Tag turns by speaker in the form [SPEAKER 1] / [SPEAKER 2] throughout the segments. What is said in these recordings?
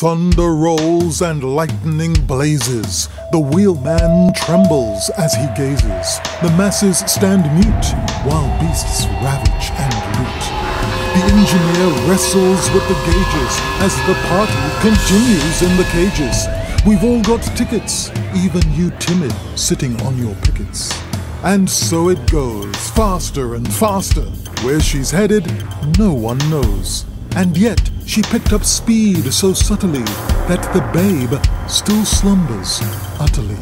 [SPEAKER 1] Thunder rolls and lightning blazes. The wheelman trembles as he gazes. The masses stand mute while beasts ravage and loot. The engineer wrestles with the gauges as the party continues in the cages. We've all got tickets, even you timid, sitting on your pickets. And so it goes, faster and faster. Where she's headed, no one knows. And yet, she picked up speed so subtly that the babe still slumbers utterly.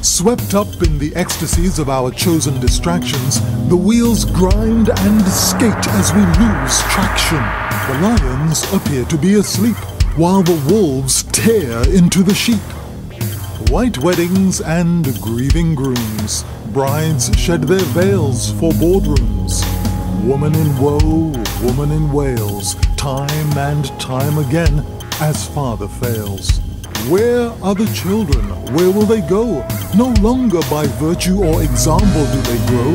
[SPEAKER 1] Swept up in the ecstasies of our chosen distractions, the wheels grind and skate as we lose traction. The lions appear to be asleep, while the wolves tear into the sheep. White weddings and grieving grooms, brides shed their veils for boardrooms. Woman in woe, woman in wails, time and time again, as father fails. Where are the children? Where will they go? No longer by virtue or example do they grow.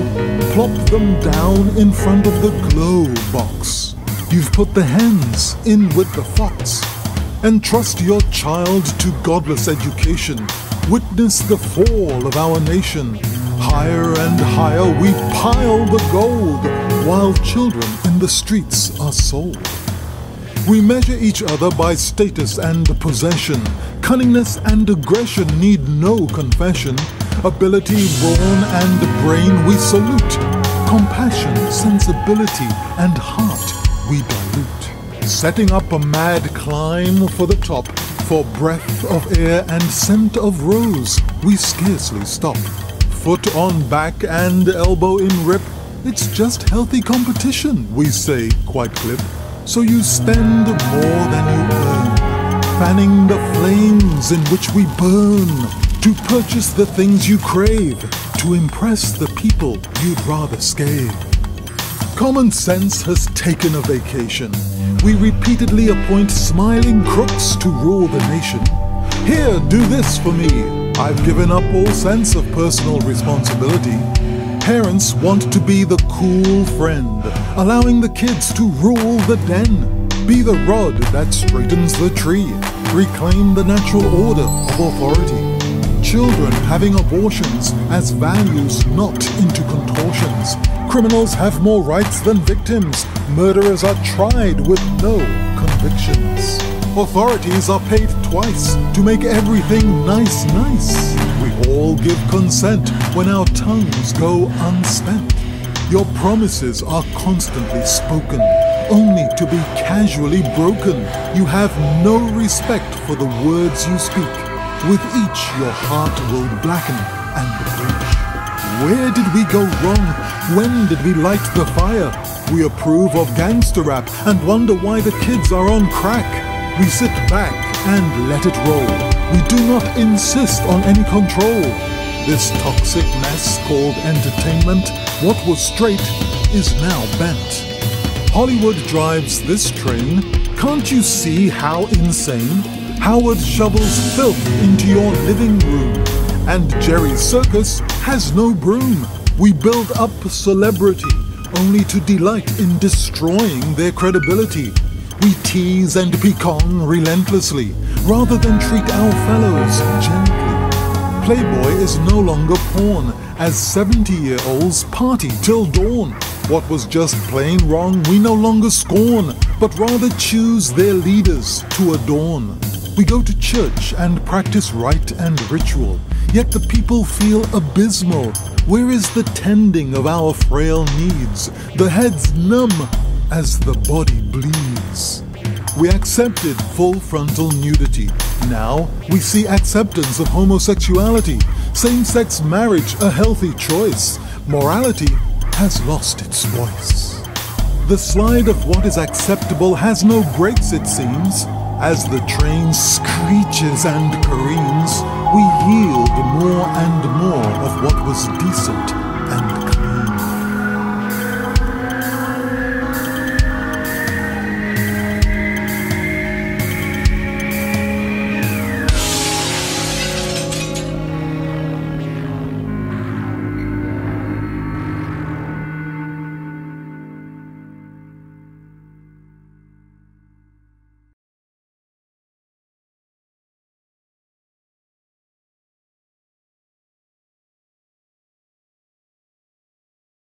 [SPEAKER 1] Plop them down in front of the glow box. You've put the hens in with the fox. Entrust your child to godless education. Witness the fall of our nation. Higher and higher we pile the gold, while children in the streets are sold. We measure each other by status and possession. Cunningness and aggression need no confession. Ability, brawn, and brain we salute. Compassion, sensibility, and heart we dilute. Setting up a mad climb for the top. For breath of air and scent of rose, we scarcely stop. Foot on back and elbow in rip. It's just healthy competition, we say quite clip. So you spend more than you earn, fanning the flames in which we burn, to purchase the things you crave, to impress the people you'd rather scathe. Common sense has taken a vacation. We repeatedly appoint smiling crooks to rule the nation. Here, do this for me. I've given up all sense of personal responsibility. Parents want to be the cool friend, allowing the kids to rule the den. Be the rod that straightens the tree. Reclaim the natural order of authority. Children having abortions as values not into contortions. Criminals have more rights than victims. Murderers are tried with no convictions. Authorities are paid twice to make everything nice, nice. All give consent when our tongues go unspent. Your promises are constantly spoken, only to be casually broken. You have no respect for the words you speak. With each, your heart will blacken and bleach. Where did we go wrong? When did we light the fire? We approve of gangster rap and wonder why the kids are on crack. We sit back and let it roll. We do not insist on any control. This toxic mess called entertainment, what was straight, is now bent. Hollywood drives this train. Can't you see how insane? Howard shovels filth into your living room. And Jerry's circus has no broom. We build up celebrity only to delight in destroying their credibility. We tease and pecan relentlessly, rather than treat our fellows gently. Playboy is no longer porn, as 70-year-olds party till dawn. What was just plain wrong we no longer scorn, but rather choose their leaders to adorn. We go to church and practice rite and ritual, yet the people feel abysmal. Where is the tending of our frail needs? The head's numb as the body bleeds. We accepted full frontal nudity. Now we see acceptance of homosexuality, same sex marriage a healthy choice. Morality has lost its voice. The slide of what is acceptable has no brakes, it seems. As the train screeches and careens, we yield more and more of what was decent and